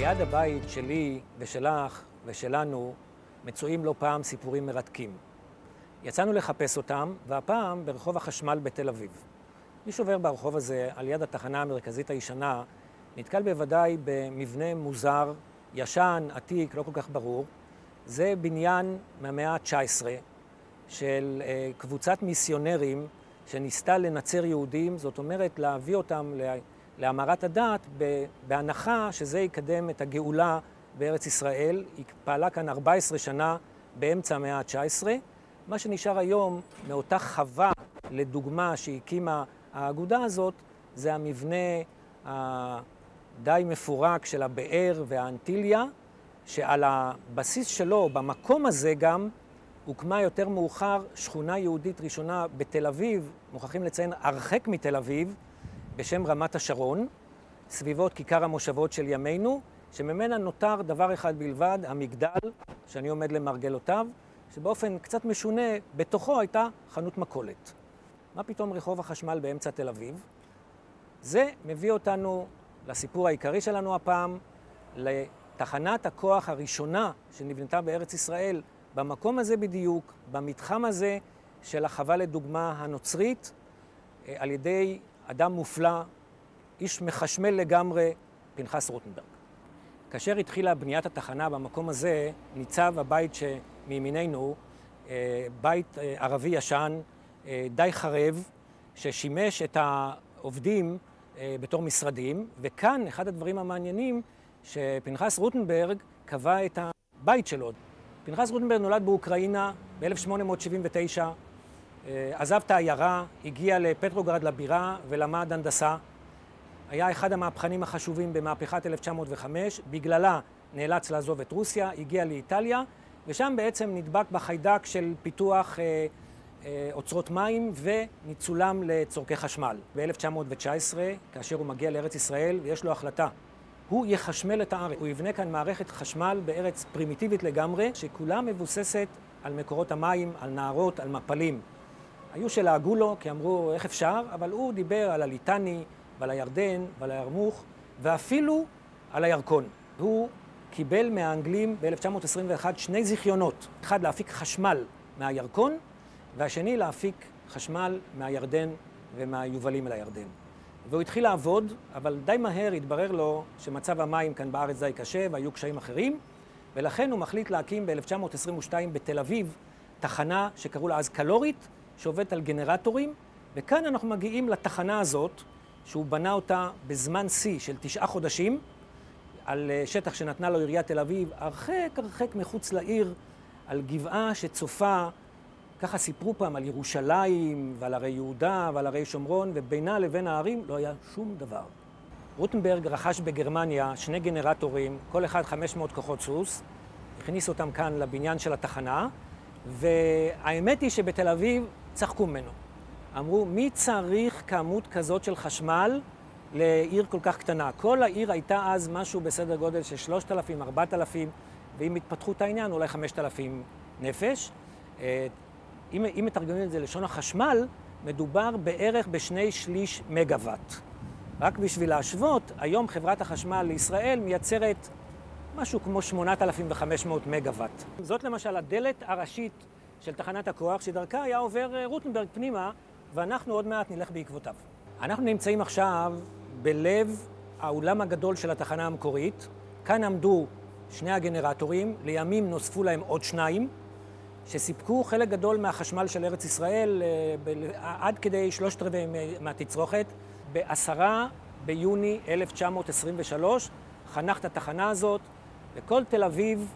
ליד הבית שלי ושלך ושלנו מצויים לא פעם סיפורים מרתקים. יצאנו לחפש אותם, והפעם ברחוב החשמל בתל אביב. מי שעובר ברחוב הזה, על יד התחנה המרכזית הישנה, נתקל בוודאי במבנה מוזר, ישן, עתיק, לא כל כך ברור. זה בניין מהמאה ה-19 של אה, קבוצת מיסיונרים שניסתה לנצר יהודים, זאת אומרת להביא אותם להמרת הדת בהנחה שזה יקדם את הגאולה בארץ ישראל. היא פעלה כאן 14 שנה באמצע המאה ה-19. מה שנשאר היום מאותה חווה, לדוגמה, שהקימה האגודה הזאת, זה המבנה הדי מפורק של הבאר והאנטיליה, שעל הבסיס שלו, במקום הזה גם, הוקמה יותר מאוחר שכונה יהודית ראשונה בתל אביב, מוכרחים לציין הרחק מתל אביב, בשם רמת השרון, סביבות כיכר המושבות של ימינו, שממנה נותר דבר אחד בלבד, המגדל, שאני עומד למרגלותיו, שבאופן קצת משונה, בתוכו הייתה חנות מכולת. מה פתאום רחוב החשמל באמצע תל אביב? זה מביא אותנו לסיפור העיקרי שלנו הפעם, לתחנת הכוח הראשונה שנבנתה בארץ ישראל, במקום הזה בדיוק, במתחם הזה של החווה לדוגמה הנוצרית, אה, על ידי אדם מופלא, איש מחשמל לגמרי, פנחס רוטנברג. כאשר התחילה בניית התחנה במקום הזה, ניצב הבית שמימיננו, אה, בית אה, ערבי ישן, אה, די חרב, ששימש את העובדים בתור משרדים, וכאן אחד הדברים המעניינים, שפנחס רוטנברג קבע את הבית שלו. פנחס רוטנברג נולד באוקראינה ב-1879, עזב את העיירה, הגיע לפטרוגרד לבירה ולמד הנדסה. היה אחד המהפכנים החשובים במהפכת 1905, בגללה נאלץ לעזוב את רוסיה, הגיע לאיטליה, ושם בעצם נדבק בחיידק של פיתוח אה, אה, אוצרות מים וניצולם לצורכי חשמל. ב-1919, כאשר הוא מגיע לארץ ישראל, ויש לו החלטה, הוא יחשמל את הארץ. הוא יבנה כאן מערכת חשמל בארץ פרימיטיבית לגמרי, שכולה מבוססת על מקורות המים, על נהרות, על מפלים. היו שלעגו לו, כי אמרו, איך אפשר? אבל הוא דיבר על הליטני, ועל הירדן ועל הירמוך, ואפילו על הירקון. הוא קיבל מהאנגלים ב-1921 שני זיכיונות, אחד להפיק חשמל מהירקון, והשני להפיק חשמל מהירדן ומהיובלים אל הירדן. והוא התחיל לעבוד, אבל די מהר התברר לו שמצב המים כאן בארץ די קשה והיו קשיים אחרים, ולכן הוא מחליט להקים ב-1922 בתל אביב תחנה שקראו לה אז קלורית, שעובדת על גנרטורים, וכאן אנחנו מגיעים לתחנה הזאת, שהוא בנה אותה בזמן שיא של תשעה חודשים, על אה, שטח שנתנה לו עיריית תל אביב, הרחק הרחק מחוץ לעיר, על גבעה שצופה, ככה סיפרו פעם על ירושלים ועל הרי יהודה ועל הרי שומרון, ובינה לבין הערים לא היה שום דבר. רוטנברג רכש בגרמניה שני גנרטורים, כל אחד 500 כוחות סוס, הכניס אותם כאן לבניין של התחנה, והאמת היא שבתל אביב צחקו ממנו. אמרו, מי צריך כמות כזאת של חשמל לעיר כל כך קטנה? כל העיר הייתה אז משהו בסדר גודל של 3,000, 4,000, ואם התפתחו את העניין, אולי 5,000 נפש. אה, אם, אם מתרגמים את זה ללשון החשמל, מדובר בערך בשני שליש מגוואט. רק בשביל להשוות, היום חברת החשמל לישראל מייצרת משהו כמו 8,500 מגוואט. זאת למשל הדלת הראשית של תחנת הכוח, שדרכה היה עובר אה, רוטנברג פנימה ואנחנו עוד מעט נלך בעקבותיו. אנחנו נמצאים עכשיו בלב האולם הגדול של התחנה המקורית. כאן עמדו שני הגנרטורים, לימים נוספו להם עוד שניים, שסיפקו חלק גדול מהחשמל של ארץ ישראל אה, עד כדי שלושת רבעי מהתצרוכת. בעשרה ביוני 1923 חנך את התחנה הזאת, וכל תל אביב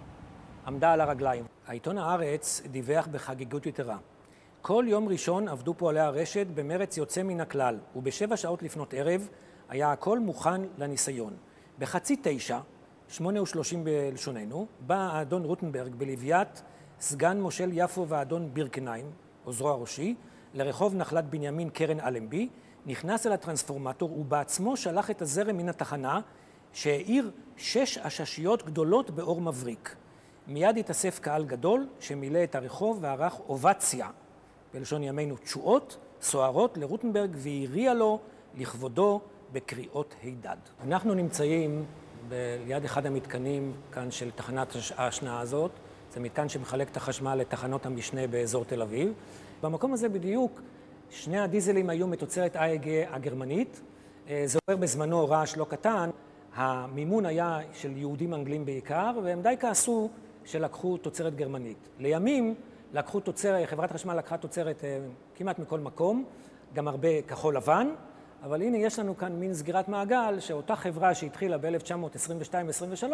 עמדה על הרגליים. העיתון הארץ דיווח בחגיגות יתרה. כל יום ראשון עבדו פועלי הרשת במרץ יוצא מן הכלל, ובשבע שעות לפנות ערב היה הכל מוכן לניסיון. בחצי תשע, שמונה ושלושים בלשוננו, בא האדון רוטנברג בלוויית סגן מושל יפו והאדון בירקנהיים, עוזרו הראשי, לרחוב נחלת בנימין קרן אלנבי, נכנס אל הטרנספורמטור ובעצמו שלח את הזרם מן התחנה, שהאיר שש עששיות גדולות באור מבריק. מיד התאסף קהל גדול שמילא את הרחוב וערך אובציה בלשון ימינו תשואות, סוערות לרוטנברג והריע לו לכבודו בקריאות הידד. אנחנו נמצאים ליד אחד המתקנים כאן של תחנת ההשנאה הזאת. זה מתקן שמחלק את החשמל לתחנות המשנה באזור תל אביב. במקום הזה בדיוק שני הדיזלים היו מתוצרת AEG הגרמנית. זה עורר בזמנו רעש לא קטן. המימון היה של יהודים אנגלים בעיקר, והם די כעסו שלקחו תוצרת גרמנית. לימים לקחו תוצרת, חברת חשמל לקחה תוצרת כמעט מכל מקום, גם הרבה כחול לבן, אבל הנה יש לנו כאן מין סגירת מעגל, שאותה חברה שהתחילה ב-1922-23,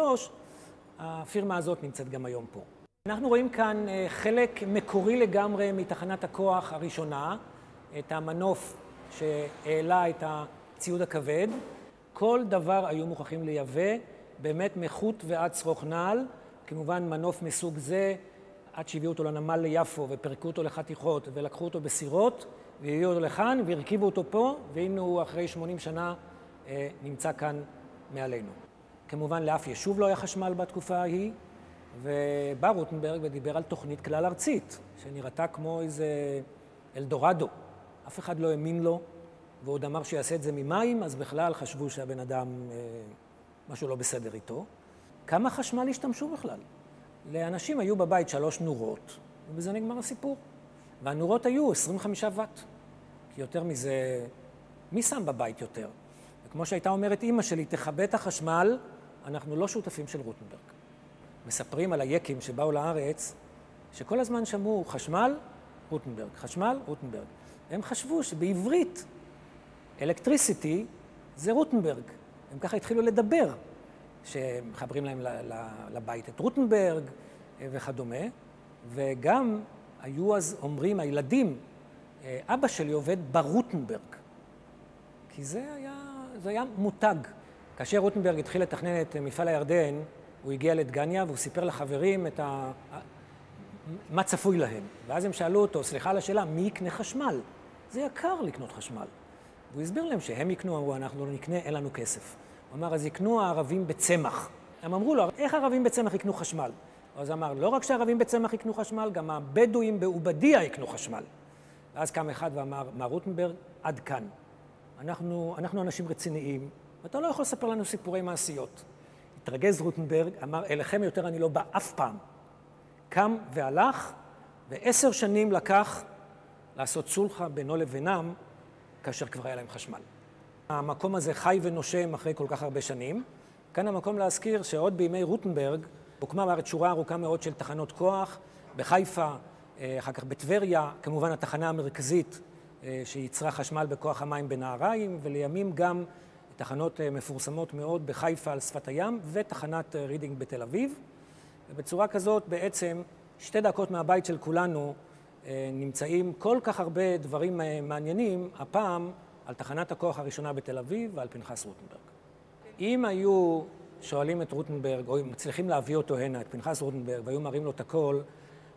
הפירמה הזאת נמצאת גם היום פה. אנחנו רואים כאן חלק מקורי לגמרי מתחנת הכוח הראשונה, את המנוף שהעלה את הציוד הכבד. כל דבר היו מוכרחים לייבא, באמת מחוט ועד שרוך נעל. כמובן מנוף מסוג זה, עד שהביאו אותו לנמל ליפו ופרקו אותו לחתיכות ולקחו אותו בסירות והביאו אותו לכאן והרכיבו אותו פה, והנה הוא אחרי 80 שנה נמצא כאן מעלינו. כמובן לאף יישוב לא היה חשמל בתקופה ההיא, ובא רוטנברג ודיבר על תוכנית כלל ארצית, שנראתה כמו איזה אלדורדו. אף אחד לא האמין לו, ועוד אמר שיעשה את זה ממים, אז בכלל חשבו שהבן אדם, משהו לא בסדר איתו. כמה חשמל השתמשו בכלל? לאנשים היו בבית שלוש נורות, ובזה נגמר הסיפור. והנורות היו 25 ואט. כי יותר מזה, מי שם בבית יותר? וכמו שהייתה אומרת אימא שלי, תכבה את החשמל, אנחנו לא שותפים של רוטנברג. מספרים על היקים שבאו לארץ, שכל הזמן שמעו חשמל, רוטנברג, חשמל, רוטנברג. הם חשבו שבעברית אלקטריסיטי זה רוטנברג. הם ככה התחילו לדבר, שמחברים להם לבית את רוטנברג וכדומה, וגם היו אז אומרים הילדים, אבא שלי עובד ברוטנברג, כי זה היה, זה היה מותג. כאשר רוטנברג התחיל לתכנן את מפעל הירדן, הוא הגיע לדגניה והוא סיפר לחברים את ה... מה צפוי להם. ואז הם שאלו אותו, סליחה על השאלה, מי יקנה חשמל? זה יקר לקנות חשמל. והוא הסביר להם שהם יקנו, אמרו, אנחנו לא נקנה, אין לנו כסף. הוא אמר, אז יקנו הערבים בצמח. הם אמרו לו, איך הערבים בצמח יקנו חשמל? אז אמר, לא רק שהערבים בצמח יקנו חשמל, גם הבדואים בעובדיה יקנו חשמל. ואז קם אחד ואמר, מר רוטנברג, עד כאן. אנחנו, אנחנו אנשים רציניים, ואתה לא יכול לספר לנו סיפורי מעשיות. התרגז רוטנברג, אמר, אליכם יותר אני לא בא אף פעם. קם והלך, ועשר שנים לקח לעשות סולחה בינו לבינם, כאשר כבר היה להם חשמל. המקום הזה חי ונושם אחרי כל כך הרבה שנים. כאן המקום להזכיר שעוד בימי רוטנברג הוקמה בארץ שורה ארוכה מאוד של תחנות כוח, בחיפה, אחר כך בטבריה, כמובן התחנה המרכזית שייצרה חשמל בכוח המים בנהריים, ולימים גם תחנות מפורסמות מאוד בחיפה על שפת הים, ותחנת רידינג בתל אביב. ובצורה כזאת בעצם שתי דקות מהבית של כולנו נמצאים כל כך הרבה דברים מעניינים, הפעם על תחנת הכוח הראשונה בתל אביב ועל פנחס רוטנברג. אם היו שואלים את רוטנברג, או מצליחים להביא אותו הנה, את פנחס רוטנברג, והיו מראים לו את הכל,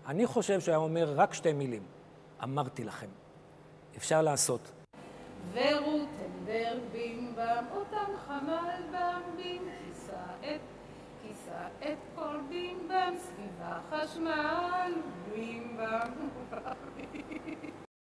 אני חושב שהיה אומר רק שתי מילים, אמרתי לכם. אפשר לעשות. ורוטנברג בימבם, אותם חמל בם בים, כיסה את, כיסה את כל בימבם, סביבה חשמל בימבם.